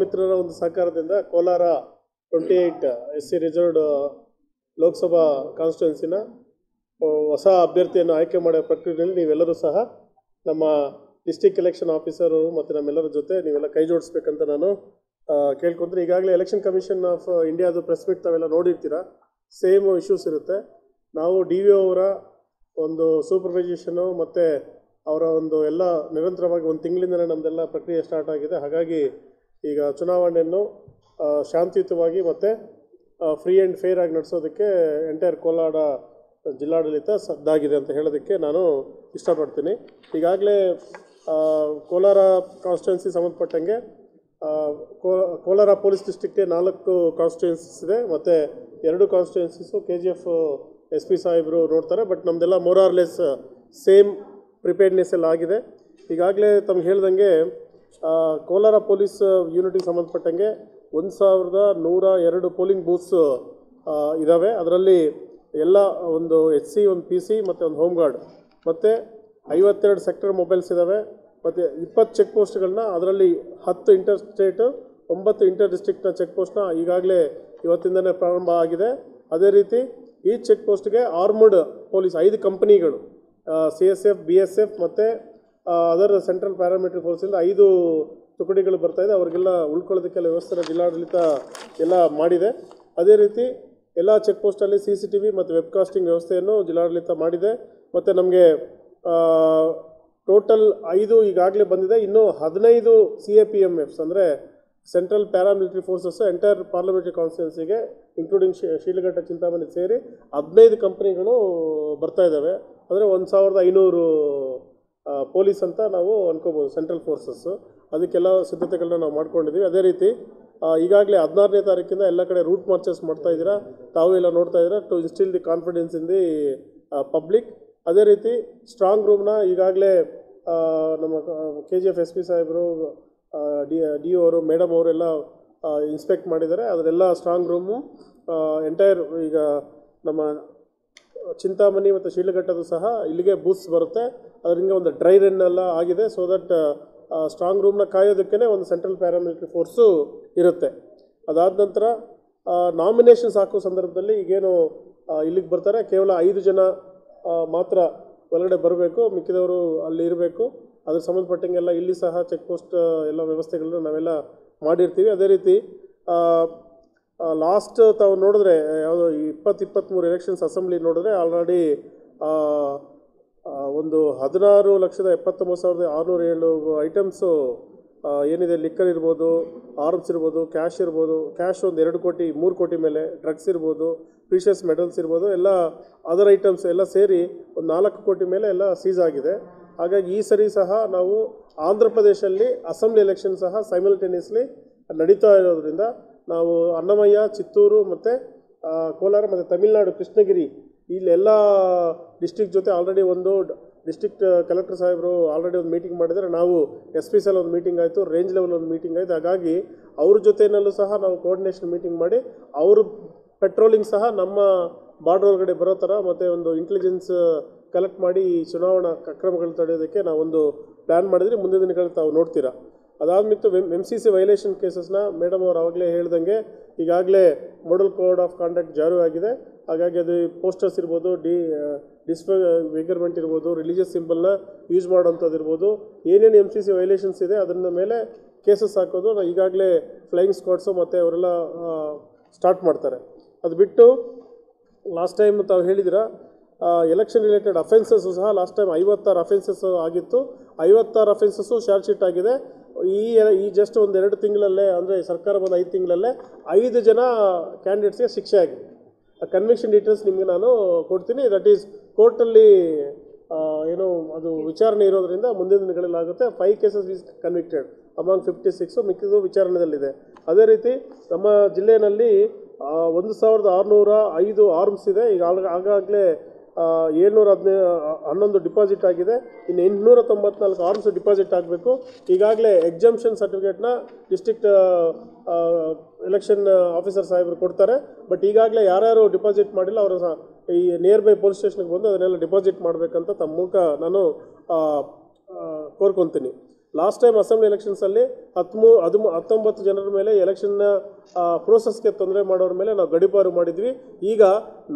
ಮಿತ್ರರ ಒಂದು ಸಹಕಾರದಿಂದ Kolar twenty eight S C reserved Lok Sabha ಕಾನ್ಸ್ಟಿಟ್ಯೂನ್ಸಿನ ಹೊಸ ಅಭ್ಯರ್ಥಿಯನ್ನು ಆಯ್ಕೆ ಮಾಡೋ ಪ್ರಕ್ರಿಯೆಯಲ್ಲಿ ನೀವೆಲ್ಲರೂ ಸಹ ನಮ್ಮ ಡಿಸ್ಟಿಕ್ ಎಲೆಕ್ಷನ್ ಆಫೀಸರು ಮತ್ತು ನಮ್ಮೆಲ್ಲರ ಜೊತೆ ನೀವೆಲ್ಲ ಕೈ ಜೋಡಿಸ್ಬೇಕಂತ ನಾನು ಕೇಳ್ಕೊಂತೀನಿ ಈಗಾಗಲೇ ಎಲೆಕ್ಷನ್ ಕಮಿಷನ್ ಆಫ್ ಇಂಡಿಯಾದು ಪ್ರೆಸ್ ಮೀಟ್ ತಾವೆಲ್ಲ ನೋಡಿರ್ತೀರ? ಸೇಮ್ ಇಶ್ಯೂಸ್ ಇರುತ್ತೆ. ನಾವು ಡಿ ವಿ ಅವರ ಒಂದು ಸೂಪರ್ವೈಸೇಷನು ಮತ್ತು ಅವರ ಒಂದು ಎಲ್ಲ ನಿರಂತರವಾಗಿ ಒಂದು ತಿಂಗಳಿಂದಲೇ ನಮ್ಮದೆಲ್ಲ ಪ್ರಕ್ರಿಯೆ ಸ್ಟಾರ್ಟ್ ಆಗಿದೆ. ಹಾಗಾಗಿ ಈಗ ಚುನಾವಣೆಯನ್ನು ಶಾಂತಿಯುತವಾಗಿ ಮತ್ತು ಫ್ರೀ ಆ್ಯಂಡ್ ಫೇರ್ ಆಗಿ ನಡೆಸೋದಕ್ಕೆ ಎಂಟೈರ್ ಕೋಲಾರ ಜಿಲ್ಲಾಡಳಿತ ಸದ್ದಾಗಿದೆ ಅಂತ ಹೇಳೋದಕ್ಕೆ ನಾನು ಇಷ್ಟಪಡ್ತೀನಿ. ಈಗಾಗಲೇ ಕೋಲಾರ ಕಾನ್ಸ್ಟಿಟ್ಯೂನ್ಸಿ ಸಂಬಂಧಪಟ್ಟಂಗೆ ಕೋಲಾರ ಪೊಲೀಸ್ ಡಿಸ್ಟಿಕ್ಗೆ ನಾಲ್ಕು ಕಾನ್ಸ್ಟಿಟ್ಯೂನ್ಸೀಸ್ ಇದೆ, ಮತ್ತು ಎರಡು constituencies K G F S P ಸಾಹೇಬರು ನೋಡ್ತಾರೆ ಬಟ್ ನಮ್ಮದೆಲ್ಲ ಮೋರಾರ್ಲೆಸ್ ಸೇಮ್ ಪ್ರಿಪೇರ್ಡ್ನೆಸ್ ಎಲ್ಲ ಆಗಿದೆ. ಈಗಾಗಲೇ ತಮ್ಗೆ ಹೇಳ್ದಂಗೆ ಕೋಲಾರ ಪೊಲೀಸ್ ಯೂನಿಟಿಗೆ ಸಂಬಂಧಪಟ್ಟಂಗೆ ಒಂದು ಸಾವಿರದ ನೂರ ಎರಡು ಪೋಲಿಂಗ್ ಬೂತ್ಸ್ ಇದ್ದಾವೆ ಅದರಲ್ಲಿ ಎಲ್ಲ ಒಂದು ಎಚ್ ಸಿ ಒಂದು ಪಿ ಸಿ ಮತ್ತು ಒಂದು ಹೋಮ್ ಗಾರ್ಡ್ ಮತ್ತು ಐವತ್ತೆರಡು ಸೆಕ್ಟರ್ ಮೊಬೈಲ್ಸ್ ಇದ್ದಾವೆ ಮತ್ತು ಇಪ್ಪತ್ತು ಚೆಕ್ ಪೋಸ್ಟ್ಗಳನ್ನ ಅದರಲ್ಲಿ ಹತ್ತು ಇಂಟರ್ ಸ್ಟೇಟ್ ಒಂಬತ್ತು ಇಂಟರ್ ಡಿಸ್ಟ್ರಿಕ್ಟ್ನ ಚೆಕ್ ಪೋಸ್ಟ್ನ ಈಗಾಗಲೇ ಇವತ್ತಿಂದನೇ ಪ್ರಾರಂಭ ಆಗಿದೆ. ಅದೇ ರೀತಿ ಈ ಚೆಕ್ ಪೋಸ್ಟ್ಗೆ ಆರ್ಮಡ್ ಪೊಲೀಸ್ ಐದು ಕಂಪನಿಗಳು C S F B S F ಮತ್ತು ಅದರ್ ಸೆಂಟ್ರಲ್ ಪ್ಯಾರಾಮಿಲಿಟರಿ ಫೋರ್ಸಿಂದ ಐದು ತುಕಡಿಗಳು ಬರ್ತಾಯಿದೆ ಅವರಿಗೆಲ್ಲ ಉಳ್ಕೊಳ್ಳೋದಕ್ಕೆಲ್ಲ ವ್ಯವಸ್ಥೆ ಜಿಲ್ಲಾಡಳಿತ ಎಲ್ಲ ಮಾಡಿದೆ. ಅದೇ ರೀತಿ ಎಲ್ಲ ಚೆಕ್ ಪೋಸ್ಟಲ್ಲಿ ಸಿ ಸಿ ಟಿ ವಿ ಮತ್ತು ವೆಬ್ಕಾಸ್ಟಿಂಗ್ ವ್ಯವಸ್ಥೆಯನ್ನು ಜಿಲ್ಲಾಡಳಿತ ಮಾಡಿದೆ. ಮತ್ತು ನಮಗೆ ಟೋಟಲ್ ಐದು ಈಗಾಗಲೇ ಬಂದಿದೆ. ಇನ್ನೂ ಹದಿನೈದು C A P M Fs ಅಂದರೆ central paramilitary forces entire parliamentary ಕಾನ್ಸ್ಟಿಟ್ಯೂನ್ಸಿಗೆ including ಶೀಲಘಟ್ಟ, Chintamani ಸೇರಿ ಹದಿನೈದು ಕಂಪ್ನಿಗಳು ಬರ್ತಾ ಇದ್ದಾವೆ ಅಂದರೆ ಒಂದು ಸಾವಿರದ ಐನೂರು ಪೊಲೀಸ್ ಅಂತ ನಾವು ಅನ್ಕೋಬೋದು ಸೆಂಟ್ರಲ್ ಫೋರ್ಸಸ್ಸು ಅದಕ್ಕೆಲ್ಲ ಸಿದ್ಧತೆಗಳನ್ನ ನಾವು ಮಾಡ್ಕೊಂಡಿದ್ದೀವಿ ಅದೇ ರೀತಿ ಈಗಾಗಲೇ ಹದಿನಾರನೇ ತಾರೀಕಿಂದ ಎಲ್ಲ ಕಡೆ ರೂಟ್ ಮಾರ್ಚಸ್ ಮಾಡ್ತಾ ಇದ್ದೀರಾ? ತಾವು ಎಲ್ಲ ನೋಡ್ತಾ ಇದ್ದೀರಾ? To instil the confidence in the public ಅದೇ ರೀತಿ ಸ್ಟ್ರಾಂಗ್ ರೂಮ್ನ ಈಗಾಗಲೇ ನಮ್ಮ K G F S P ಸಾಹೇಬರು ಡಿ ಡಿ ಅವರು ಮೇಡಮ್ ಅವರೆಲ್ಲ ಇನ್ಸ್ಪೆಕ್ಟ್ ಮಾಡಿದ್ದಾರೆ. ಅದರೆಲ್ಲ ಸ್ಟ್ರಾಂಗ್ ರೂಮು ಎಂಟೈರ್ ಈಗ ನಮ್ಮ ಚಿಂತಾಮಣಿ ಮತ್ತು ಶೀಲಘಟ್ಟದು ಸಹ ಇಲ್ಲಿಗೆ ಬೂತ್ಸ್ ಬರುತ್ತೆ. ಅದರಿಂದ ಒಂದು ಡ್ರೈ ರನ್ ಎಲ್ಲ ಆಗಿದೆ. ಸೊ ದಟ್ ಸ್ಟ್ರಾಂಗ್ ರೂಮ್ನ ಕಾಯೋದಕ್ಕೇ ಒಂದು ಸೆಂಟ್ರಲ್ ಪ್ಯಾರಾಮಿಲಿಟರಿ ಫೋರ್ಸು ಇರುತ್ತೆ. ಅದಾದ ನಂತರ ನಾಮಿನೇಷನ್ ಹಾಕೋ ಸಂದರ್ಭದಲ್ಲಿ ಈಗೇನು ಇಲ್ಲಿಗೆ ಬರ್ತಾರೆ. ಕೇವಲ ಐದು ಜನ ಮಾತ್ರ ಒಳಗಡೆ ಬರಬೇಕು. ಮಿಕ್ಕಿದವರು ಅಲ್ಲಿ ಇರಬೇಕು. ಅದಕ್ಕೆ ಸಂಬಂಧಪಟ್ಟಂಗೆಲ್ಲ ಇಲ್ಲಿ ಸಹ ಚೆಕ್ ಪೋಸ್ಟ್ ಎಲ್ಲ ವ್ಯವಸ್ಥೆಗಳನ್ನ ನಾವೆಲ್ಲ ಮಾಡಿರ್ತೀವಿ. ಅದೇ ರೀತಿ ಲಾಸ್ಟ್ ತಾವು ನೋಡಿದ್ರೆ ಯಾವುದೋ ಇಪ್ಪತ್ತು ಇಪ್ಪತ್ತ್ಮೂರು ಎಲೆಕ್ಷನ್ಸ್ ಅಸೆಂಬ್ಲಿ ನೋಡಿದ್ರೆ ಆಲ್ರೆಡಿ ಒಂದು ಹದಿನಾರು ಲಕ್ಷದ ಎಪ್ಪತ್ತೊಂಬತ್ತು ಸಾವಿರದ ಆರುನೂರ ಏಳು ಐಟಮ್ಸು ಏನಿದೆ ಲಿಕ್ಕರ್ ಇರ್ಬೋದು ಆರ್ಮ್ಸ್ ಇರ್ಬೋದು ಕ್ಯಾಶ್ ಇರ್ಬೋದು ಕ್ಯಾಶ್ ಒಂದು ಎರಡು ಕೋಟಿ, ಮೂರು ಕೋಟಿ ಮೇಲೆ ಡ್ರಗ್ಸ್ ಇರ್ಬೋದು ಪ್ರೀಷಿಯಸ್ ಮೆಡಲ್ಸ್ ಇರ್ಬೋದು, ಎಲ್ಲ ಅದರ್ ಐಟಮ್ಸ್ ಎಲ್ಲ ಸೇರಿ ಒಂದು ನಾಲ್ಕು ಕೋಟಿ ಮೇಲೆ ಎಲ್ಲ ಸೀಸ್ ಆಗಿದೆ. ಹಾಗಾಗಿ ಈ ಸರಿ ಸಹ ನಾವು ಆಂಧ್ರ ಪ್ರದೇಶಲ್ಲಿ ಅಸೆಂಬ್ಲಿ ಎಲೆಕ್ಷನ್ ಸಹ ಸೈಮಲ್ಟೇನಿಯಸ್ಲಿ ನಡೀತಾ ಇರೋದ್ರಿಂದ ನಾವು ಅನ್ನಮಯ್ಯ ಚಿತ್ತೂರು ಮತ್ತು ಕೋಲಾರ ಮತ್ತು ತಮಿಳುನಾಡು, ಕೃಷ್ಣಗಿರಿ ಇಲ್ಲೆಲ್ಲ ಡಿಸ್ಟಿಕ್ ಜೊತೆ ಆಲ್ರೆಡಿ ಒಂದು ಡಿಸ್ಟ್ರಿಕ್ಟ್ ಕಲೆಕ್ಟರ್ ಸಾಹೇಬರು ಆಲ್ರೆಡಿ ಒಂದು ಮೀಟಿಂಗ್ ಮಾಡಿದರೆ ನಾವು ಎಸ್ ಪಿ ಸಲ್ಲಿ ಒಂದು ಮೀಟಿಂಗ್ ಆಯಿತು ರೇಂಜ್ ಲೆವೆಲ್ ಒಂದು ಮೀಟಿಂಗ್ ಆಯಿತು. ಹಾಗಾಗಿ ಅವ್ರ ಜೊತೆಯಲ್ಲೂ ಸಹ ನಾವು ಕೋರ್ಡಿನೇಷನ್ ಮೀಟಿಂಗ್ ಮಾಡಿ, ಅವರು ಪೆಟ್ರೋಲಿಂಗ್ ಸಹ ನಮ್ಮ ಬಾರ್ಡರ್ ಒಳಗಡೆ ಬರೋ ಥರ ಮತ್ತು ಒಂದು ಇಂಟೆಲಿಜೆನ್ಸ್ ಕಲೆಕ್ಟ್ ಮಾಡಿ ಈ ಚುನಾವಣಾ ಅಕ್ರಮಗಳು ತಡೆಯೋದಕ್ಕೆ ನಾವೊಂದು ಪ್ಲ್ಯಾನ್ ಮಾಡಿದರೆ ಮುಂದಿನ ದಿನಗಳಲ್ಲಿ ತಾವು ನೋಡ್ತೀರಾ. ಅದಾದ್ಮಿತ್ತು ಎಂ ಸಿ ಸಿ ವೈಲೇಷನ್ ಕೇಸಸ್ನ ಮೇಡಮ್ ಅವ್ರು ಆವಾಗಲೇ ಹೇಳ್ದಂಗೆ ಈಗಾಗಲೇ ಮಾಡಲ್ ಕೋಡ್ ಆಫ್ ಕಾಂಡಕ್ಟ್ ಜಾರಿ ಆಗಿದೆ. ಹಾಗಾಗಿ ಅದು ಪೋಸ್ಟರ್ಸ್ ಇರ್ಬೋದು, ಡಿ ಡಿಸ್ಫಿಗರ್ಮೆಂಟ್ ಇರ್ಬೋದು ರಿಲಿಜಿಯಸ್ ಸಿಂಬಲ್ನ ಯೂಸ್ ಮಾಡೋಂಥದ್ದು ಇರ್ಬೋದು. ಏನೇನು ಎಂ ಸಿ ಸಿ ವೈಲೇಷನ್ಸ್ ಇದೆ, ಅದನ್ನ ಮೇಲೆ ಕೇಸಸ್ ಹಾಕೋದು. ನಾವು ಈಗಾಗಲೇ ಫ್ಲೈಯಿಂಗ್ ಸ್ಕ್ವಾಡ್ಸು ಮತ್ತು ಅವರೆಲ್ಲ ಸ್ಟಾರ್ಟ್ ಮಾಡ್ತಾರೆ. ಅದು ಬಿಟ್ಟು ಲಾಸ್ಟ್ ಟೈಮ್ ತಾವು ಹೇಳಿದಿರ ಎಲೆಕ್ಷನ್ ರಿಲೇಟೆಡ್ ಅಫೆನ್ಸಸ್ಸು ಸಹ ಲಾಸ್ಟ್ ಟೈಮ್ ಐವತ್ತಾರು ಅಫೆನ್ಸಸ್ಸು ಆಗಿತ್ತು. ಐವತ್ತಾರು ಅಫೆನ್ಸಸ್ಸು ಶಾರ್ಟ್ ಶೀಟ್ ಆಗಿದೆ. ಈ ಈ ಜಸ್ಟ್ ಒಂದು ಎರಡು ತಿಂಗಳಲ್ಲೇ, ಅಂದರೆ ಸರ್ಕಾರ ಬಂದ ಐದು ತಿಂಗಳಲ್ಲೇ ಐದು ಜನ ಕ್ಯಾಂಡಿಡೇಟ್ಸ್ಗೆ ಶಿಕ್ಷೆ ಆಗಿದೆ. ಆ ಕನ್ವಿಕ್ಷನ್ ಡೀಟೇಲ್ಸ್ ನಿಮಗೆ ನಾನು ಕೊಡ್ತೀನಿ. ದಟ್ ಈಸ್ ಕೋರ್ಟಲ್ಲಿ ಏನು, ಅದು ವಿಚಾರಣೆ ಇರೋದರಿಂದ ಮುಂದಿನ ದಿನಗಳಲ್ಲಿ ಆಗುತ್ತೆ. Five cases is convicted among fifty six ಮಿಕ್ಕಿದ್ದು ವಿಚಾರಣೆಯಲ್ಲಿದೆ. ಅದೇ ರೀತಿ ನಮ್ಮ ಜಿಲ್ಲೆಯಲ್ಲಿ ಒಂದು ಸಾವಿರದ ಆರುನೂರ ಐದು ಆರ್ಮ್ಸ್ ಇದೆ. ಈಗ ಆಗ ಆಗಾಗಲೇ ಏಳ್ನೂರ ಹದಿನೈದು ಹನ್ನೊಂದು ಡಿಪಾಸಿಟ್ ಆಗಿದೆ. ಇನ್ನು ಎಂಟುನೂರ ತೊಂಬತ್ನಾಲ್ಕು ಆರ್ಮ್ಸ್ ಡಿಪಾಸಿಟ್ ಆಗಬೇಕು. ಈಗಾಗಲೇ ಎಕ್ಸಮ್ಷನ್ ಸರ್ಟಿಫಿಕೇಟ್ನ ಡಿಸ್ಟ್ರಿಕ್ಟ್ ಎಲೆಕ್ಷನ್ ಆಫೀಸರ್ ಸಾಹೇಬರು ಕೊಡ್ತಾರೆ. ಬಟ್ ಈಗಾಗಲೇ ಯಾರ್ಯಾರು ಡಿಪಾಸಿಟ್ ಮಾಡಿಲ್ಲ, ಅವರು ಈ ನಿಯರ್ ಬೈ ಪೊಲೀಸ್ ಸ್ಟೇಷನ್ಗೆ ಬಂದು ಅದನ್ನೆಲ್ಲ ಡಿಪಾಸಿಟ್ ಮಾಡಬೇಕಂತ ತಮ್ಮ ಮೂಲಕ ನಾನು ಕೋರ್ಕೊತೀನಿ. ಲಾಸ್ಟ್ ಟೈಮ್ ಅಸೆಂಬ್ಲಿ ಎಲೆಕ್ಷನ್ಸಲ್ಲಿ ಹತ್ಮೂ, ಹದಿಮೂ, ಹತ್ತೊಂಬತ್ತು ಜನರ ಮೇಲೆ ಎಲೆಕ್ಷನ್ನ ಪ್ರೋಸೆಸ್ಗೆ ತೊಂದರೆ ಮಾಡೋರ ಮೇಲೆ ನಾವು ಗಡಿಪಾರು ಮಾಡಿದ್ವಿ. ಈಗ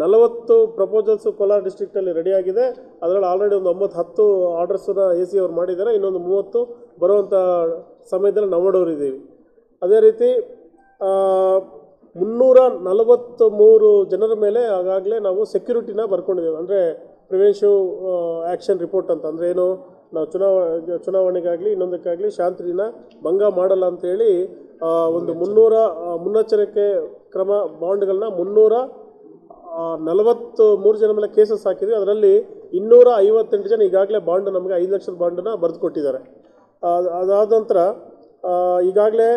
ನಲವತ್ತು ಪ್ರಪೋಸಲ್ಸ್ ಕೋಲಾರ ಡಿಸ್ಟ್ರಿಕ್ಟಲ್ಲಿ ರೆಡಿಯಾಗಿದೆ ಅದರಲ್ಲಿ ಆಲ್ರೆಡಿ ಒಂದು ಒಂಬತ್ತು, ಹತ್ತು ಆರ್ಡರ್ಸನ್ನ ಎ ಸಿ ಅವ್ರು ಮಾಡಿದ್ದಾರೆ. ಇನ್ನೊಂದು ಮೂವತ್ತು ಬರುವಂಥ ಸಮಯದಲ್ಲಿ ನಾವು ಮಾಡೋರಿದ್ದೀವಿ ಅದೇ ರೀತಿ ಮುನ್ನೂರ ನಲವತ್ತು ಮೂರು ಜನರ ಮೇಲೆ ಆಗಾಗಲೇ ನಾವು ಸೆಕ್ಯೂರಿಟಿನ ಬರ್ಕೊಂಡಿದ್ದೇವೆ. ಅಂದರೆ ಪ್ರಿವೆನ್ಷಿವ್ ಆ್ಯಕ್ಷನ್ ರಿಪೋರ್ಟ್ ಅಂತ. ಅಂದರೆ ಏನು? ನಾವು ಚುನಾವ, ಚುನಾವಣೆಗಾಗಲಿ, ಇನ್ನೊಂದಕ್ಕಾಗಲಿ ಶಾಂತಿನ ಭಂಗ ಮಾಡಲ್ಲ ಅಂತೇಳಿ ಒಂದು ಮುನ್ನೂರ ಮುನ್ನೆಚ್ಚರಿಕೆ ಕ್ರಮ ಬಾಂಡ್ಗಳನ್ನ ಮುನ್ನೂರ ನಲವತ್ತು ಮೂರು ಜನ ಮೇಲೆ ಕೇಸಸ್ ಹಾಕಿದ್ವಿ. ಅದರಲ್ಲಿ ಇನ್ನೂರ ಐವತ್ತೆಂಟು ಜನ ಈಗಾಗಲೇ ಬಾಂಡ್ ನಮಗೆ ಐದು ಲಕ್ಷದ ಬಾಂಡನ್ನು ಬರೆದು ಕೊಟ್ಟಿದ್ದಾರೆ ಅದಾದ ನಂತರ ಈಗಾಗಲೇ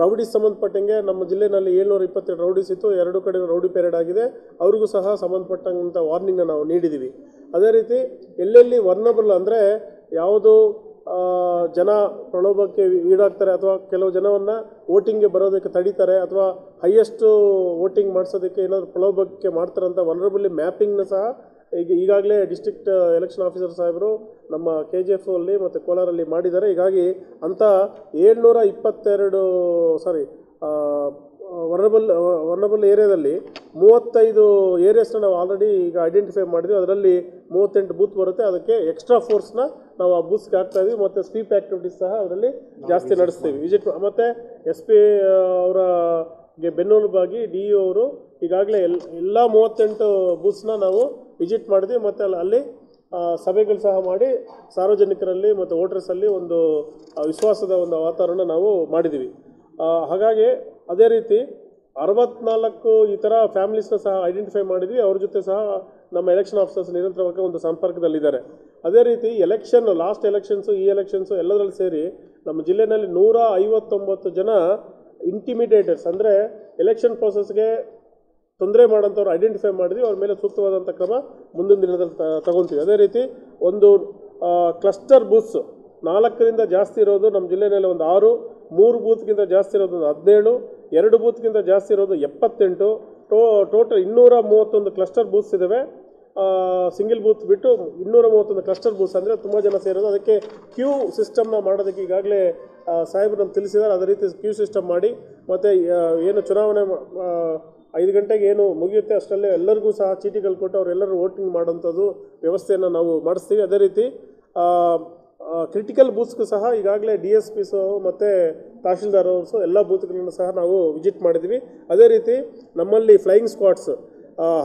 ರೌಡಿ ಸಂಬಂಧಪಟ್ಟಂಗೆ ನಮ್ಮ ಜಿಲ್ಲೆಯಲ್ಲಿ ಏಳ್ನೂರ ಇಪ್ಪತ್ತೆರಡು ರೌಡೀಸ್ ಇತ್ತು. ಎರಡು ಕಡೆ ರೌಡಿ ಪೇರೇಡ್ ಆಗಿದೆ. ಅವ್ರಿಗೂ ಸಹ ಸಂಬಂಧಪಟ್ಟಂಥ ವಾರ್ನಿಂಗ್ನ ನಾವು ನೀಡಿದ್ದೀವಿ ಅದೇ ರೀತಿ ಎಲ್ಲೆಲ್ಲಿ ವರ್ನಬಲ್ ಅಂದರೆ ಯಾವುದು ಜನ ಪ್ರಲೋಭಕ್ಕೆ ಈಡಾಗ್ತಾರೆ ಅಥವಾ ಕೆಲವು ಜನವನ್ನು ವೋಟಿಂಗ್ಗೆ ಬರೋದಕ್ಕೆ ತಡೀತಾರೆ ಅಥವಾ ಹೈಯೆಸ್ಟು ವೋಟಿಂಗ್ ಮಾಡಿಸೋದಕ್ಕೆ ಏನಾದರೂ ಪ್ರಲೋಭಕ್ಕೆ ಮಾಡ್ತಾರಂತ ವನರಬಲಿ ಮ್ಯಾಪಿಂಗ್ನ ಸಹ ಈಗ, ಈಗಾಗಲೇ ಡಿಸ್ಟ್ರಿಕ್ಟ್ ಎಲೆಕ್ಷನ್ ಆಫೀಸರ್ ಸಾಹೇಬರು ನಮ್ಮ ಕೆ ಜಿ ಎಫ್ ಅಲ್ಲಿ ಮತ್ತು ಕೋಲಾರಲ್ಲಿ ಮಾಡಿದ್ದಾರೆ. ಹೀಗಾಗಿ ಅಂಥ ಏಳ್ನೂರ ಇಪ್ಪತ್ತೆರಡು ಸಾರಿ ವರ್ನಬಲ್ ವರ್ನಬಲ್ ಏರಿಯಾದಲ್ಲಿ ಮೂವತ್ತೈದು ಏರಿಯಾಸ್ನ ನಾವು ಆಲ್ರೆಡಿ ಈಗ ಐಡೆಂಟಿಫೈ ಮಾಡಿದ್ವಿ. ಅದರಲ್ಲಿ ಮೂವತ್ತೆಂಟು ಬೂತ್ ಬರುತ್ತೆ. ಅದಕ್ಕೆ ಎಕ್ಸ್ಟ್ರಾ ಫೋರ್ಸ್ನ ನಾವು ಆ ಬೂಸ್ಗೆ ಹಾಕ್ತಾ ಇದೀವಿ ಮತ್ತು ಸ್ವೀಪ್ ಆ್ಯಕ್ಟಿವಿಟೀಸ್ ಸಹ ಅದರಲ್ಲಿ ಜಾಸ್ತಿ ನಡೆಸ್ತೀವಿ. ವಿಸಿಟ್ ಮತ್ತು ಎಸ್ ಪಿ ಅವರ ಗೆ ಬೆನ್ನೆಲುಬಾಗಿ ಡಿ ಇ ಅವರು ಈಗಾಗಲೇ ಎಲ್ ಎಲ್ಲ ಮೂವತ್ತೆಂಟು ಬೂತ್ಸ್ನ ನಾವು ವಿಸಿಟ್ ಮಾಡಿದ್ವಿ ಮತ್ತು ಅಲ್ಲಿ ಅಲ್ಲಿ ಸಭೆಗಳು ಸಹ ಮಾಡಿ ಸಾರ್ವಜನಿಕರಲ್ಲಿ ಮತ್ತು ವೋಟರ್ಸಲ್ಲಿ ಒಂದು ವಿಶ್ವಾಸದ ಒಂದು ವಾತಾವರಣ ನಾವು ಮಾಡಿದ್ದೀವಿ ಹಾಗಾಗಿ ಅದೇ ರೀತಿ ಅರವತ್ನಾಲ್ಕು ಈ ಥರ ಫ್ಯಾಮಿಲೀಸ್ನ ಸಹ ಐಡೆಂಟಿಫೈ ಮಾಡಿದ್ವಿ. ಅವ್ರ ಜೊತೆ ಸಹ ನಮ್ಮ ಎಲೆಕ್ಷನ್ ಆಫೀಸರ್ಸ್ ನಿರಂತರವಾಗಿ ಒಂದು ಸಂಪರ್ಕದಲ್ಲಿದ್ದಾರೆ. ಅದೇ ರೀತಿ ಎಲೆಕ್ಷನ್ ಲಾಸ್ಟ್ ಎಲೆಕ್ಷನ್ಸು ಈ ಎಲೆಕ್ಷನ್ಸು ಎಲ್ಲದರಲ್ಲಿ ಸೇರಿ ನಮ್ಮ ಜಿಲ್ಲೆಯಲ್ಲಿ ನೂರ ಐವತ್ತೊಂಬತ್ತು ಜನ ಇಂಟಿಮಿಡೇಟರ್ಸ್ ಅಂದರೆ ಎಲೆಕ್ಷನ್ ಪ್ರೋಸೆಸ್ಗೆ ತೊಂದರೆ ಮಾಡೋಂಥವ್ರು ಐಡೆಂಟಿಫೈ ಮಾಡಿದ್ವಿ. ಅವ್ರ ಮೇಲೆ ಸೂಕ್ತವಾದಂಥ ಕ್ರಮ ಮುಂದಿನ ದಿನದಲ್ಲಿ ತಗೊತೀವಿ. ಅದೇ ರೀತಿ ಒಂದು ಕ್ಲಸ್ಟರ್ ಬೂತ್ಸ್ ನಾಲ್ಕರಿಂದ ಜಾಸ್ತಿ ಇರೋದು ನಮ್ಮ ಜಿಲ್ಲೆಯಲ್ಲಿ ಒಂದು ಆರು, ಮೂರು ಬೂತ್ಗಿಂತ ಜಾಸ್ತಿ ಇರೋದು ಒಂದು ಹದಿನೇಳು, ಎರಡು ಬೂತ್ಗಿಂತ ಜಾಸ್ತಿ ಇರೋದು ಎಪ್ಪತ್ತೆಂಟು ಟೋ, ಟೋಟಲ್ ಇನ್ನೂರ ಮೂವತ್ತೊಂದು ಕ್ಲಸ್ಟರ್ ಬೂತ್ಸ್ ಇದ್ದಾವೆ ಸಿಂಗಲ್ ಬೂತ್ ಬಿಟ್ಟು ಇನ್ನೂರ ಮೂವತ್ತೊಂದು ಕ್ಲಸ್ಟರ್ ಬೂತ್ಸ್ ಅಂದರೆ ತುಂಬ ಜನ ಸೇರೋದು. ಅದಕ್ಕೆ ಕ್ಯೂ ಸಿಸ್ಟಮ್ನ ಮಾಡೋದಕ್ಕೆ ಈಗಾಗಲೇ ಸಾಹೇಬರು ನಮ್ಗೆ ತಿಳಿಸಿದ್ದಾರೆ ಅದೇ ರೀತಿ ಕ್ಯೂ ಸಿಸ್ಟಮ್ ಮಾಡಿ, ಮತ್ತು ಏನು ಚುನಾವಣೆ ಐದು ಗಂಟೆಗೆ ಏನು ಮುಗಿಯುತ್ತೆ ಅಷ್ಟರಲ್ಲೇ ಎಲ್ಲರಿಗೂ ಸಹ ಚೀಟಿಗಳು ಕೊಟ್ಟು ಅವರೆಲ್ಲರೂ ವೋಟಿಂಗ್ ಮಾಡೋಂಥದ್ದು ವ್ಯವಸ್ಥೆಯನ್ನು ನಾವು ಮಾಡಿಸ್ತೀವಿ. ಅದೇ ರೀತಿ ಕ್ರಿಟಿಕಲ್ ಬೂತ್ಸ್ಗೂ ಸಹ ಈಗಾಗಲೇ ಡಿ ಎಸ್ ಪಿಸು ಮತ್ತು ತಹಶೀಲ್ದಾರ್ ಅವರ್ಸು ಎಲ್ಲ ಬೂತ್ಗಳನ್ನು ಸಹ ನಾವು ವಿಸಿಟ್ ಮಾಡಿದ್ವಿ. ಅದೇ ರೀತಿ ನಮ್ಮಲ್ಲಿ ಫ್ಲೈಯಿಂಗ್ ಸ್ಕ್ವಾಡ್ಸ್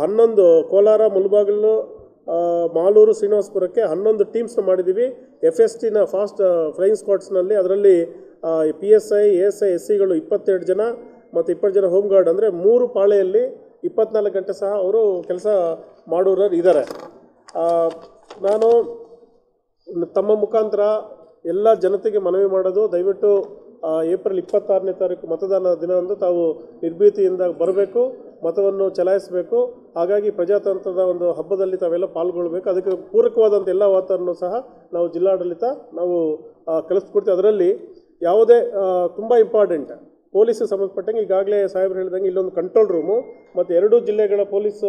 ಹನ್ನೊಂದು ಕೋಲಾರ, ಮುಲ್ಬಾಗಿಲು ಮಾಲೂರು, ಶ್ರೀನಿವಾಸಪುರಕ್ಕೆ ಹನ್ನೊಂದು ಟೀಮ್ಸ್ನ ಮಾಡಿದ್ದೀವಿ ಎಫ್ ಎಸ್ ಟಿನ ಫಾಸ್ಟ್ ಫ್ಲೈಯಿಂಗ್ ಸ್ಕ್ವಾಡ್ಸ್ನಲ್ಲಿ ಅದರಲ್ಲಿ P S I A S I S ಸಿಗಳು ಇಪ್ಪತ್ತೆರಡು ಜನ ಮತ್ತು ಇಪ್ಪತ್ತು ಜನ ಹೋಮ್ ಗಾರ್ಡ್ ಅಂದರೆ ಮೂರು ಪಾಳೆಯಲ್ಲಿ ಇಪ್ಪತ್ನಾಲ್ಕು ಗಂಟೆ ಸಹ ಅವರು ಕೆಲಸ ಮಾಡೋರು ಇದ್ದಾರೆ ನಾನು ತಮ್ಮ ಮುಖಾಂತರ ಎಲ್ಲ ಜನತೆಗೆ ಮನವಿ ಮಾಡೋದು, ದಯವಿಟ್ಟು ಏಪ್ರಿಲ್ ಇಪ್ಪತ್ತಾರನೇ ತಾರೀಕು ಮತದಾನ ದಿನದಂದು ತಾವು ನಿರ್ಭೀತಿಯಿಂದ ಬರಬೇಕು, ಮತವನ್ನು ಚಲಾಯಿಸಬೇಕು. ಹಾಗಾಗಿ ಪ್ರಜಾತಂತ್ರದ ಒಂದು ಹಬ್ಬದಲ್ಲಿ ತಾವೆಲ್ಲ ಪಾಲ್ಗೊಳ್ಬೇಕು. ಅದಕ್ಕೆ ಪೂರಕವಾದಂಥ ಎಲ್ಲ ವಾತಾವರಣ ಸಹ ನಾವು ಜಿಲ್ಲಾಡಳಿತ ನಾವು ಕಲಿಸ್ಕೊಡ್ತೀವಿ ಅದರಲ್ಲಿ ಯಾವುದೇ ತುಂಬ ಇಂಪಾರ್ಟೆಂಟ್ ಪೊಲೀಸ್ ಸಂಬಂಧಪಟ್ಟಂಗೆ ಈಗಾಗಲೇ ಸಾಹೇಬ್ರು ಹೇಳಿದಂಗೆ ಇಲ್ಲೊಂದು ಕಂಟ್ರೋಲ್ ರೂಮು ಮತ್ತು ಎರಡೂ ಜಿಲ್ಲೆಗಳ ಪೊಲೀಸ್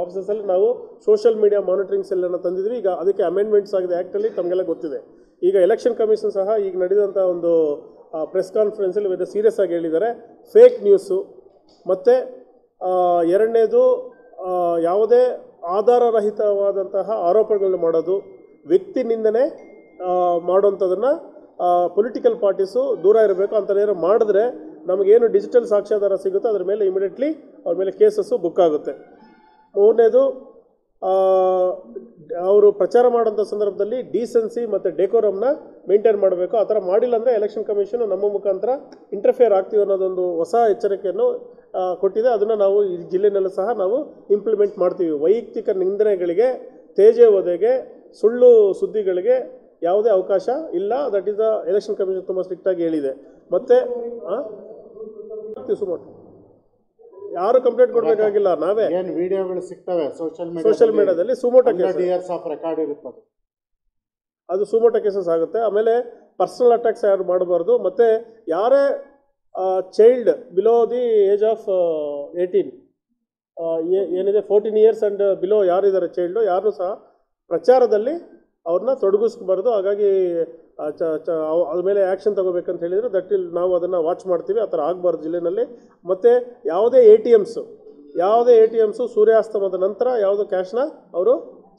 ಆಫೀಸಸ್ಸಲ್ಲಿ ನಾವು ಸೋಷಿಯಲ್ ಮೀಡಿಯಾ ಮಾನಿಟ್ರಿಂಗ್ಸ್ ಸೆಲ್ಲನ್ನು ತಂದಿದ್ವಿ. ಈಗ ಅದಕ್ಕೆ ಅಮೆಂಡ್ಮೆಂಟ್ಸ್ ಆಗಿದೆ. ಆ್ಯಕ್ಟಲ್ಲಿ ತಮಗೆಲ್ಲ ಗೊತ್ತಿದೆ. ಈಗ ಎಲೆಕ್ಷನ್ ಕಮಿಷನ್ ಸಹ ಈಗ ನಡೆದಂಥ ಒಂದು ಪ್ರೆಸ್ ಕಾನ್ಫರೆನ್ಸಲ್ಲಿ ವಿದ ಸೀರಿಯಸ್ ಆಗಿ ಹೇಳಿದ್ದಾರೆ. ಫೇಕ್ ನ್ಯೂಸು ಮತ್ತು ಎರಡನೇದು ಯಾವುದೇ ಆಧಾರರಹಿತವಾದಂತಹ ಆರೋಪಗಳನ್ನು ಮಾಡೋದು ವ್ಯಕ್ತಿ ನಿಂದನೆ ಆ, ಮಾಡೋಂಥದ್ದನ್ನು ಪೊಲಿಟಿಕಲ್ ಪಾರ್ಟೀಸು ದೂರ ಇರಬೇಕು. ಅಂತ ಏನಾದ್ರು ಮಾಡಿದ್ರೆ ನಮಗೇನು ಡಿಜಿಟಲ್ ಸಾಕ್ಷ್ಯಾಧಾರ ಸಿಗುತ್ತೋ ಅದ್ರ ಮೇಲೆ ಇಮಿಡಿಯೇಟ್ಲಿ ಅವ್ರ ಮೇಲೆ ಕೇಸಸ್ಸು ಬುಕ್ ಆಗುತ್ತೆ. ಮೂರನೇದು ಅವರು ಪ್ರಚಾರ ಮಾಡೋಂಥ ಸಂದರ್ಭದಲ್ಲಿ ಡೀಸೆನ್ಸಿ ಮತ್ತು ಡೆಕೋರಮ್ನ ಮೇಂಟೈನ್ ಮಾಡಬೇಕು. ಆ ಥರ ಮಾಡಿಲ್ಲ ಅಂದರೆ ಎಲೆಕ್ಷನ್ ಕಮಿಷನ್ ನಮ್ಮ ಮುಖಾಂತರ ಇಂಟರ್ಫಿಯರ್ ಆಗ್ತೀವಿ ಅನ್ನೋದೊಂದು ಹೊಸ ಎಚ್ಚರಿಕೆಯನ್ನು ಕೊಟ್ಟಿದೆ. ಅದನ್ನು ನಾವು ಈ ಜಿಲ್ಲೆಯಲ್ಲೂ ಸಹ ನಾವು ಇಂಪ್ಲಿಮೆಂಟ್ ಮಾಡ್ತೀವಿ. ವೈಯಕ್ತಿಕ ನಿಂದನೆಗಳಿಗೆ ತೇಜವಧೆಗೆ ಸುಳ್ಳು ಸುದ್ದಿಗಳಿಗೆ ಯಾವುದೇ ಅವಕಾಶ ಇಲ್ಲ. That is the election commission ತುಂಬ ಸ್ಟ್ರಿಕ್ಟಾಗಿ ಹೇಳಿದೆ. ಮತ್ತು ಸುಮಾರು. ಯಾರು ಕಂಪ್ಲೇಂಟ್ ಕೊಡಬೇಕಾಗಿಲ್ಲ ನಾವೇ. ಏನು ವಿಡಿಯೋಗಳು ಸಿಗ್ತವೆ ಸೋಷಿಯಲ್ ಸೋಷಿಯಲ್ ಮೀಡಿಯಾದಲ್ಲಿ suo motu cases years of record ಇರುತ್ತದೆ ಅದು. ಸುಮೋಟ ಕೇಸಸ್ ಆಗುತ್ತೆ. ಆಮೇಲೆ ಪರ್ಸನಲ್ ಅಟ್ಯಾಕ್ಸ್ ಯಾರು ಮಾಡಬಾರ್ದು. ಮತ್ತು ಯಾರೇ child below the age of eighteen ಏನಿದೆ ಫೋರ್ಟೀನ್ ಇಯರ್ಸ್ ಆ್ಯಂಡ್ ಬಿಲೋ ಯಾರಿದ್ದಾರೆ ಚೈಲ್ಡು ಯಾರು ಸಹ ಪ್ರಚಾರದಲ್ಲಿ ಅವ್ರನ್ನ ತೊಡಗಿಸ್ಬಾರ್ದು. ಹಾಗಾಗಿ ಚ ಚ ಅದ್ರ ಮೇಲೆ ಆ್ಯಕ್ಷನ್ ತಗೋಬೇಕಂತ ಹೇಳಿದರೆ ದಟ್ ಇಲ್ ನಾವು ಅದನ್ನು ವಾಚ್ ಮಾಡ್ತೀವಿ. ಆ ಥರ ಆಗಬಾರ್ದು ಜಿಲ್ಲೆಯಲ್ಲಿ ಮತ್ತು ಯಾವುದೇ ಎ ಟಿ ಎಮ್ಸು ಯಾವುದೇ ಎ ಟಿ ಎಮ್ಸು ಸೂರ್ಯಾಸ್ತಮದ ನಂತರ ಯಾವುದೋ ಕ್ಯಾಶ್ನ ಅವರು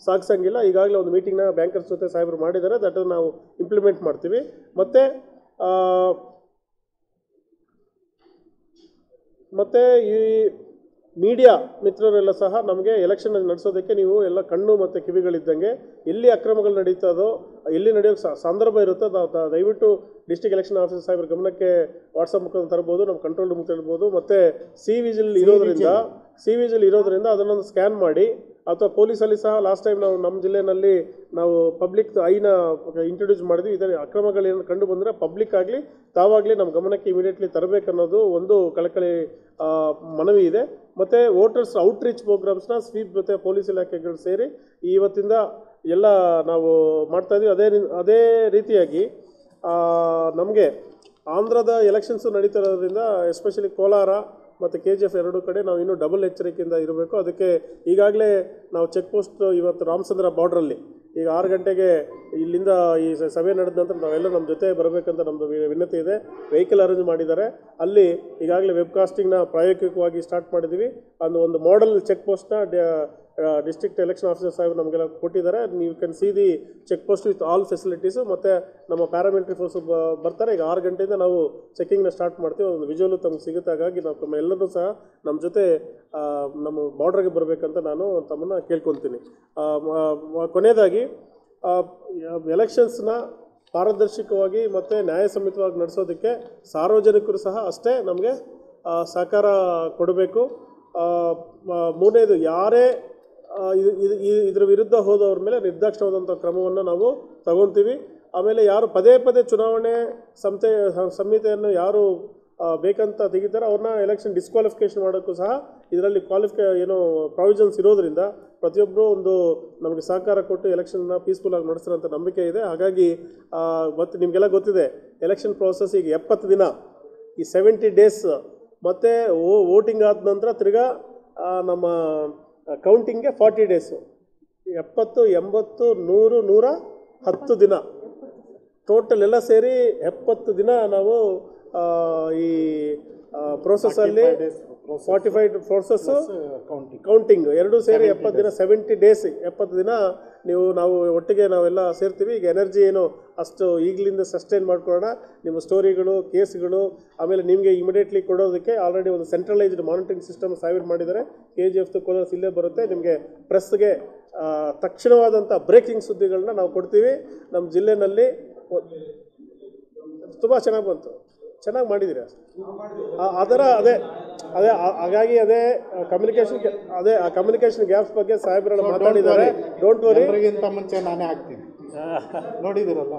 ಸಾಗಿಸಂಗಿಲ್ಲ. ಈಗಾಗಲೇ ಒಂದು ಮೀಟಿಂಗ್ನ ಬ್ಯಾಂಕರ್ಸ್ ಜೊತೆ ಸಾಹೇಬರು ಮಾಡಿದ್ದಾರೆ. ದಟ್ ನಾವು ಇಂಪ್ಲಿಮೆಂಟ್ ಮಾಡ್ತೀವಿ. ಮತ್ತು ಮತ್ತು ಈ ಮೀಡಿಯಾ ಮಿತ್ರರೆಲ್ಲ ಸಹ ನಮಗೆ ಎಲೆಕ್ಷನ್ ನಡೆಸೋದಕ್ಕೆ ನೀವು ಎಲ್ಲ ಕಣ್ಣು ಮತ್ತು ಕಿವಿಗಳಿದ್ದಂಗೆ ಎಲ್ಲಿ ಅಕ್ರಮಗಳು ನಡೀತದೋ ಎಲ್ಲಿ ನಡೆಯೋಕ್ಕೆ ಸ- ಸಂದರ್ಭ ಇರುತ್ತೋ. ದಯವಿಟ್ಟು ಡಿಸ್ಟಿಕ್ ಎಲೆಕ್ಷನ್ ಆಫೀಸರ್ ಸಾಹೇಬ್ರ ಗಮನಕ್ಕೆ ವಾಟ್ಸಪ್ ಮುಖಾಂತರ ತರ್ಬೋದು ನಮ್ಮ ಕಂಟ್ರೋಲ್ ರೂಮ್ ತರ್ಬೋದು. ಮತ್ತು ಸಿ ವಿಜಿಲ್ ಇರೋದ್ರಿಂದ ಸಿ ವಿಜಿಲ್ ಇರೋದ್ರಿಂದ ಅದನ್ನೊಂದು ಸ್ಕ್ಯಾನ್ ಮಾಡಿ, ಅಥವಾ ಪೊಲೀಸಲ್ಲಿ ಸಹ ಲಾಸ್ಟ್ ಟೈಮ್ ನಾವು ನಮ್ಮ ಜಿಲ್ಲೆಯಲ್ಲಿ ನಾವು ಪಬ್ಲಿಕ್ ಐನ ಇಂಟ್ರೊಡ್ಯೂಸ್ ಮಾಡಿದ್ವಿ. ಇದರ ಅಕ್ರಮಗಳೇನು ಕಂಡು ಬಂದರೆ ಪಬ್ಲಿಕ್ ಆಗಲಿ, ತಾವಾಗಲಿ ನಮ್ಮ ಗಮನಕ್ಕೆ ಇಮಿಡಿಯೇಟ್ಲಿ ತರಬೇಕನ್ನೋದು ಒಂದು ಕಳಕಳಿ ಮನವಿ ಇದೆ. ಮತ್ತು ವೋಟರ್ಸ್ ಔಟ್ರೀಚ್ ಪ್ರೋಗ್ರಾಮ್ಸ್ನ ಸ್ವೀಪ್ ಮತ್ತು ಪೊಲೀಸ್ ಇಲಾಖೆಗಳು ಸೇರಿ ಇವತ್ತಿಂದ ಎಲ್ಲ ನಾವು ಮಾಡ್ತಾ ಇದೀವಿ. ಅದೇ ಅದೇ ರೀತಿಯಾಗಿ ನಮಗೆ ಆಂಧ್ರದ ಎಲೆಕ್ಷನ್ಸು ನಡೀತಿರೋದ್ರಿಂದ ಎಸ್ಪೆಷಲಿ ಕೋಲಾರ ಮತ್ತು ಕೆ ಜಿ ಎಫ್ ಎರಡು ಕಡೆ ನಾವು ಇನ್ನೂ ಡಬಲ್ ಎಚ್ಚರಿಕೆಯಿಂದ ಇರಬೇಕು. ಅದಕ್ಕೆ ಈಗಾಗಲೇ ನಾವು ಚೆಕ್ ಪೋಸ್ಟ್ ಇವತ್ತು ರಾಮಚಂದ್ರ ಬಾರ್ಡ್ರಲ್ಲಿ ಈಗ ಆರು ಗಂಟೆಗೆ ಇಲ್ಲಿಂದ ಈ ಸಭೆ ನಡೆದ ನಂತರ ನಾವೆಲ್ಲ ನಮ್ಮ ಜೊತೆ ಬರಬೇಕಂತ ನಮ್ಮದು ವಿನಂತಿ ಇದೆ. ವೆಹಿಕಲ್ ಅರೇಂಜ್ ಮಾಡಿದ್ದಾರೆ. ಅಲ್ಲಿ ಈಗಾಗಲೇ ವೆಬ್ಕಾಸ್ಟಿಂಗ್ನ ಪ್ರಾಯೋಗಿಕವಾಗಿ ಸ್ಟಾರ್ಟ್ ಮಾಡಿದ್ದೀವಿ. ಅದು ಒಂದು ಮಾಡೆಲ್ ಚೆಕ್ ಪೋಸ್ಟ್ನ ಡಿಸ್ಟ್ರಿಕ್ಟ್ ಎಲೆಕ್ಷನ್ ಆಫೀಸರ್ ಸಾಹೇಬ್ ನಮಗೆಲ್ಲ ಕೊಟ್ಟಿದ್ದಾರೆ. ನೀವು can see the check post with all facilities ಮತ್ತು ನಮ್ಮ ಪ್ಯಾರಾಮಿಲಿಟರಿ ಫೋರ್ಸ್ ಬರ್ತಾರೆ. ಈಗ ಆರು ಗಂಟೆಯಿಂದ ನಾವು ಚೆಕಿಂಗ್ನ ಸ್ಟಾರ್ಟ್ ಮಾಡ್ತೀವಿ. ಒಂದು ವಿಜುವಲು ತಮ್ಗೆ ಸಿಗುತ್ತೆ. ಹಾಗಾಗಿ ನಾವು ತಮ್ಮ ಎಲ್ಲರೂ ಸಹ ನಮ್ಮ ಜೊತೆ ನಮ್ಮ ಬಾರ್ಡ್ರಿಗೆ ಬರಬೇಕಂತ ನಾನು ತಮ್ಮನ್ನು ಕೇಳ್ಕೊತೀನಿ. ಕೊನೆಯದಾಗಿ ಎಲೆಕ್ಷನ್ಸ್ನ ಪಾರದರ್ಶಕವಾಗಿ ಮತ್ತು ನ್ಯಾಯಸಮ್ಮತವಾಗಿ ನಡೆಸೋದಕ್ಕೆ ಸಾರ್ವಜನಿಕರು ಸಹ ಅಷ್ಟೇ ನಮಗೆ ಸಹಕಾರ ಕೊಡಬೇಕು. ಮೂರನೇದು ಯಾರೇ ಇದು ಇದು ಇದ್ರ ವಿರುದ್ಧ ಹೋದವ್ರ ಮೇಲೆ ನಿರ್ದಾಕ್ಷಿಣ್ಯವಾದಂಥ ಕ್ರಮವನ್ನು ನಾವು ತಗೊತೀವಿ. ಆಮೇಲೆ ಯಾರು ಪದೇ ಪದೇ ಚುನಾವಣೆ ಸಂತೆ ಸಂಹಿತೆಯನ್ನು ಯಾರು ಬೇಕಂತ ತೆಗಿತಾರೆ ಅವ್ರನ್ನ ಎಲೆಕ್ಷನ್ ಡಿಸ್ಕ್ವಾಲಿಫಿಕೇಷನ್ ಮಾಡೋಕ್ಕೂ ಸಹ ಇದರಲ್ಲಿ ಕ್ವಾಲಿಫಿಕೇ ಏನೋ ಪ್ರಾವಿಷನ್ಸ್ ಇರೋದರಿಂದ ಪ್ರತಿಯೊಬ್ಬರು ಒಂದು ನಮಗೆ ಸಹಕಾರ ಕೊಟ್ಟು ಎಲೆಕ್ಷನ್ನ ಪೀಸ್ಫುಲ್ಲಾಗಿ ನಡೆಸಿರೋಂಥ ನಂಬಿಕೆ ಇದೆ. ಹಾಗಾಗಿ ಮತ್ತು ನಿಮಗೆಲ್ಲ ಗೊತ್ತಿದೆ ಎಲೆಕ್ಷನ್ ಪ್ರೋಸೆಸ್ ಈಗ ಎಪ್ಪತ್ತು ದಿನ, ಈ ಸೆವೆಂಟಿ ಡೇಸ್ ಮತ್ತು ವೋಟಿಂಗ್ ಆದ ನಂತರ ತಿರ್ಗಾ ನಮ್ಮ ಕೌಂಟಿಂಗ್ಗೆ ಫಾರ್ಟಿ ಡೇಸು ಎಪ್ಪತ್ತು, ಎಂಬತ್ತು, ನೂರು, ನೂರ ಹತ್ತು ದಿನ. ಟೋಟಲ್ ಎಲ್ಲ ಸೇರಿ ಎಪ್ಪತ್ತು ದಿನ ನಾವು ಈ ಪ್ರೋಸೆಸ್ಸಲ್ಲಿ forty five process counting counting ಎರಡೂ ಸೇರಿ ಎಪ್ಪತ್ತು ದಿನ ಸೆವೆಂಟಿ ಡೇಸ್ ಎಪ್ಪತ್ತು ದಿನ ನೀವು ನಾವು ಒಟ್ಟಿಗೆ ನಾವೆಲ್ಲ ಸೇರ್ತೀವಿ. ಈಗ ಎನರ್ಜಿ ಏನು ಅಷ್ಟು ಈಗಲಿಂದ ಸಸ್ಟೈನ್ ಮಾಡ್ಕೊಳ್ಳೋಣ. ನಿಮ್ಮ ಸ್ಟೋರಿಗಳು ಕೇಸ್ಗಳು ಆಮೇಲೆ ನಿಮಗೆ ಇಮಿಡಿಯೇಟ್ಲಿ ಕೊಡೋದಕ್ಕೆ ಆಲ್ರೆಡಿ ಒಂದು ಸೆಂಟ್ರಲೈಸ್ಡ್ ಮಾನಿಟರಿಂಗ್ ಸಿಸ್ಟಮ್ ಸಾವಿರ ಮಾಡಿದ್ದಾರೆ. ಕೆ ಜಿ ಎಫ್ ಕೋಲರ್ಸ್ ಇಲ್ಲೇ ಬರುತ್ತೆ. ನಿಮಗೆ ಪ್ರೆಸ್ಗೆ ತಕ್ಷಣವಾದಂಥ ಬ್ರೇಕಿಂಗ್ ಸುದ್ದಿಗಳನ್ನ ನಾವು ಕೊಡ್ತೀವಿ. ನಮ್ಮ ಜಿಲ್ಲೆಯಲ್ಲಿ ತುಂಬ ಚೆನ್ನಾಗಿ ಬಂತು. ಚೆನ್ನಾಗಿ ಮಾಡಿದ್ದೀರ ಅದರ ಅದೇ ಅದೇ ಹಾಗಾಗಿ ಅದೇ ಕಮ್ಯುನಿಕೇಶನ್ ಅದೇ ಆ ಕಮ್ಯುನಿಕೇಶನ್ ಗ್ಯಾಪ್ಸ್ ಬಗ್ಗೆ ಸಾಹೇಬ್ರ ಮಾತಾಡಿದ್ದಾರೆ. ಡೋಂಟ್ ವರಿ ಮುಂಚೆ ನಾನೇ ಹಾಕ್ತೀನಿ ನೋಡಿದಿರಲ್ಲ